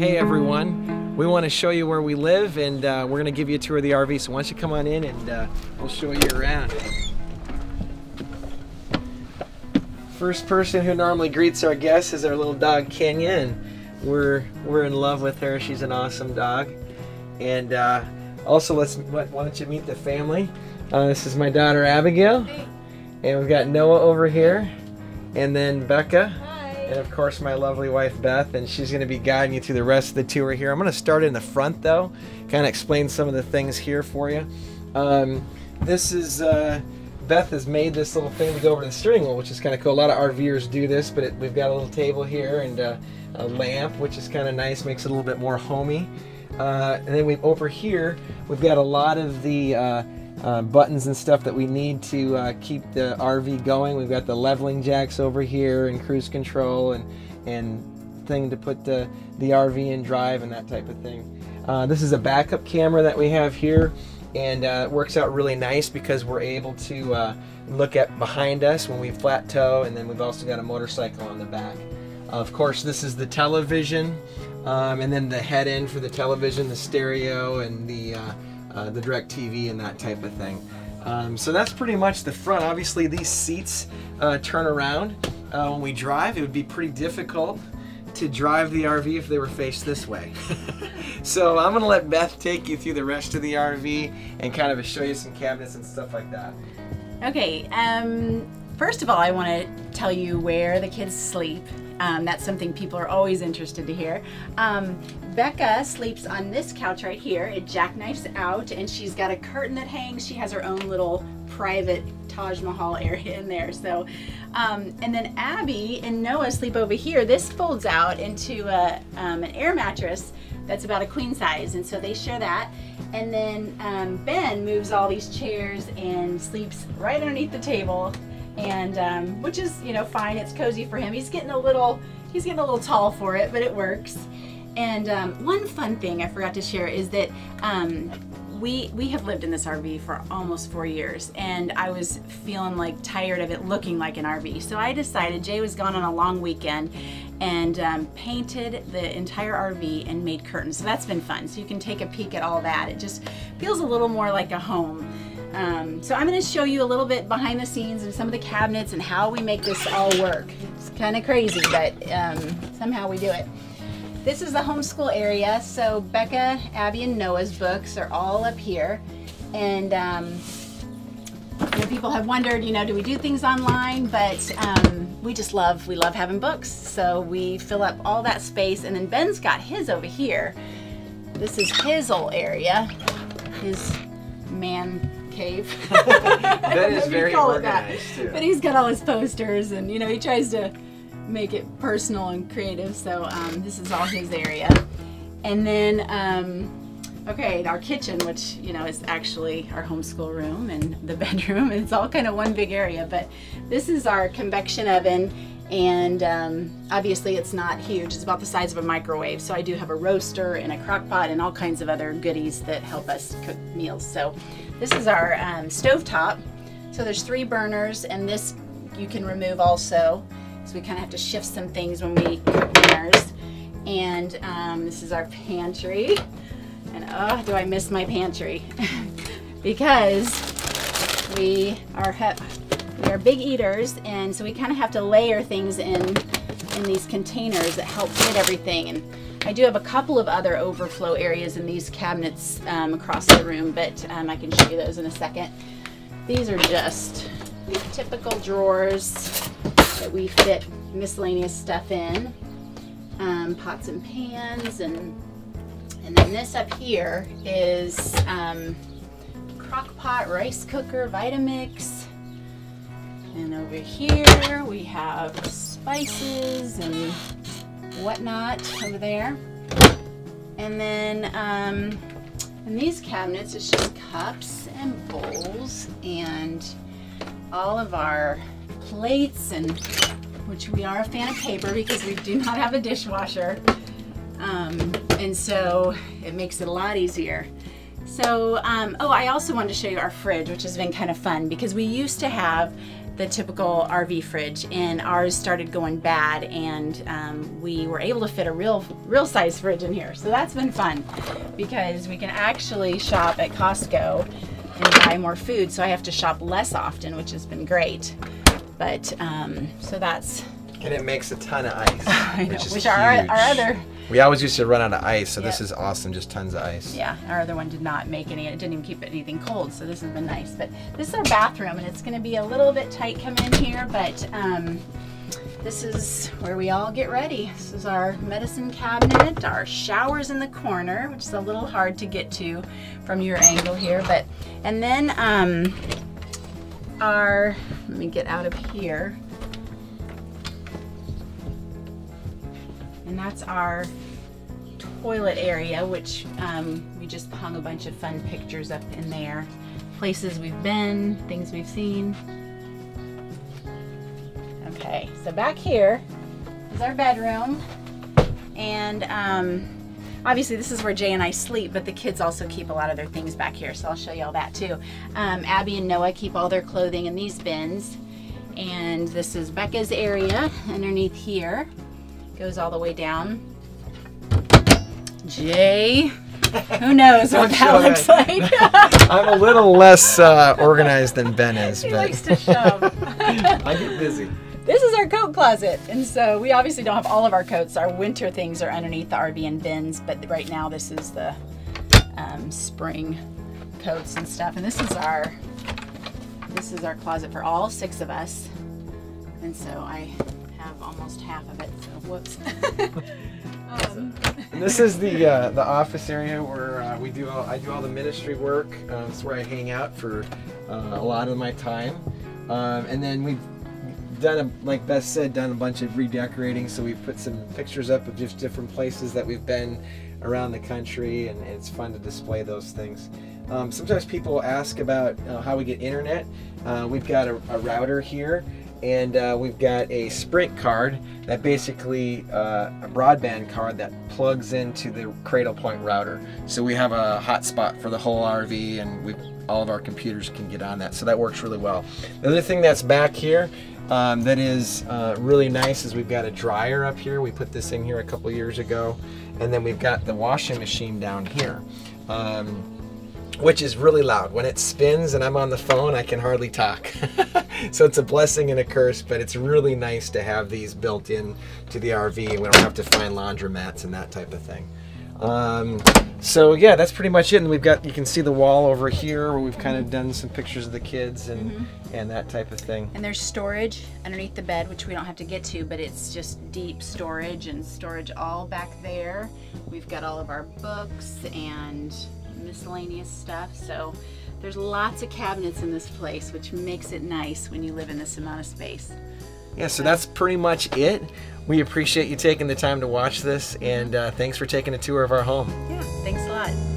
Hey everyone, we want to show you where we live and uh, we're going to give you a tour of the RV. So why don't you come on in and uh, we'll show you around. First person who normally greets our guests is our little dog Kenya and we're, we're in love with her. She's an awesome dog. And uh, also let's, why don't you meet the family. Uh, this is my daughter Abigail. And we've got Noah over here and then Becca and of course my lovely wife Beth, and she's going to be guiding you through the rest of the tour here. I'm going to start in the front though, kind of explain some of the things here for you. Um, this is uh, Beth has made this little thing to go over to the steering wheel, which is kind of cool. A lot of RVers do this, but it, we've got a little table here and uh, a lamp, which is kind of nice, makes it a little bit more homey. Uh, and then we over here we've got a lot of the uh, buttons and stuff that we need to uh, keep the RV going. We've got the leveling jacks over here and cruise control and and thing to put the, the RV in drive and that type of thing. Uh, this is a backup camera that we have here and uh, it works out really nice because we're able to uh, look at behind us when we flat tow and then we've also got a motorcycle on the back. Of course this is the television um, and then the head end for the television, the stereo and the uh, the DirecTV and that type of thing. Um, so that's pretty much the front. Obviously these seats uh, turn around uh, when we drive. It would be pretty difficult to drive the RV if they were faced this way. so I'm gonna let Beth take you through the rest of the RV and kind of show you some cabinets and stuff like that. Okay, um, first of all, I want to tell you where the kids sleep. Um, that's something people are always interested to hear. Um, Becca sleeps on this couch right here. It jackknifes out and she's got a curtain that hangs. She has her own little private Taj Mahal area in there. So, um, and then Abby and Noah sleep over here. This folds out into a, um, an air mattress that's about a queen size. And so they share that. And then um, Ben moves all these chairs and sleeps right underneath the table and um, which is you know fine it's cozy for him he's getting a little he's getting a little tall for it but it works and um, one fun thing I forgot to share is that um, we we have lived in this RV for almost four years, and I was feeling like tired of it looking like an RV. So I decided Jay was gone on a long weekend, and um, painted the entire RV and made curtains. So that's been fun. So you can take a peek at all that. It just feels a little more like a home. Um, so I'm going to show you a little bit behind the scenes and some of the cabinets and how we make this all work. It's kind of crazy, but um, somehow we do it. This is the homeschool area. So Becca, Abby, and Noah's books are all up here. And um, people have wondered, you know, do we do things online? But um, we just love, we love having books. So we fill up all that space. And then Ben's got his over here. This is his little area, his man cave. ben is very organized too. But he's got all his posters and, you know, he tries to make it personal and creative. So um, this is all his area. And then, um, okay, our kitchen, which, you know, is actually our homeschool room and the bedroom. It's all kind of one big area. But this is our convection oven. And um, obviously it's not huge. It's about the size of a microwave. So I do have a roaster and a crock pot and all kinds of other goodies that help us cook meals. So this is our um, stove top. So there's three burners and this you can remove also. So we kind of have to shift some things when we cook dinners. And um, this is our pantry. And oh, do I miss my pantry? because we are we are big eaters, and so we kind of have to layer things in in these containers that help fit everything. And I do have a couple of other overflow areas in these cabinets um, across the room, but um, I can show you those in a second. These are just typical drawers that we fit miscellaneous stuff in. Um, pots and pans and and then this up here is um, crock pot, rice cooker, Vitamix. And over here we have spices and whatnot over there. And then um, in these cabinets it's just cups and bowls and all of our plates and which we are a fan of paper because we do not have a dishwasher. Um, and so it makes it a lot easier. So, um, oh, I also wanted to show you our fridge, which has been kind of fun because we used to have the typical RV fridge, and ours started going bad, and um, we were able to fit a real, real size fridge in here. So that's been fun because we can actually shop at Costco and buy more food. So I have to shop less often, which has been great. But um, so that's And it makes a ton of ice. I know, which is which our, our other We always used to run out of ice, so this is awesome. Just tons of ice. Yeah, our other one did not make any. It didn't even keep anything cold, so this has been nice. But this is our bathroom, and it's going to be a little bit tight coming in here, but um, this is where we all get ready. This is our medicine cabinet. Our shower's in the corner, which is a little hard to get to from your angle here. But and then um, our let me get out of here. And that's our toilet area, which um, we just hung a bunch of fun pictures up in there. Places we've been, things we've seen. Okay, so back here is our bedroom. And um, obviously this is where Jay and I sleep, but the kids also keep a lot of their things back here, so I'll show you all that too. Um, Abby and Noah keep all their clothing in these bins. And this is Becca's area underneath here. Goes all the way down. Jay, who knows what that looks like? I'm a little less uh, organized than Ben is, he but likes to shove. I get busy. this is our coat closet, and so we obviously don't have all of our coats. Our winter things are underneath the RV and bins, but right now this is the um, spring coats and stuff. And this is our this is our closet for all six of us, and so I have almost half of it. So whoops. um, This is the uh, the office area where uh, we do all, I do all the ministry work. Uh, it's where I hang out for uh, a lot of my time, um, and then we've done a, like Beth said, done a bunch of redecorating. So we've put some pictures up of just different places that we've been around the country, and it's fun to display those things. Um, sometimes people ask about uh, how we get internet. Uh, we've got a, a router here, and uh, we've got a Sprint card that basically uh, a broadband card that plugs into the Cradlepoint router. So we have a hotspot for the whole RV, and we all of our computers can get on that. So that works really well. The other thing that's back here um, that is uh, really nice is we've got a dryer up here. We put this in here a couple years ago, and then we've got the washing machine down here. Um, which is really loud. When it spins and I'm on the phone, I can hardly talk. so it's a blessing and a curse, but it's really nice to have these built in to the RV. And we don't have to find laundromats and that type of thing. Um, so yeah, that's pretty much it. And we've got, you can see the wall over here where we've kind of done some pictures of the kids and, and that type of thing. And there's storage underneath the bed, which we don't have to get to, but it's just deep storage and storage all back there. We've got all of our books and miscellaneous stuff. So there's lots of cabinets in this place, which makes it nice when you live in this amount of space. Yeah, so that's pretty much it. We appreciate you taking the time to watch this and uh, thanks for taking a tour of our home. Yeah, thanks a lot.